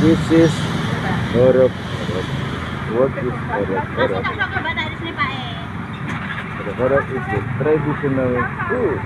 This is Horok. What is Horok? Horok. Sa is the traditional food.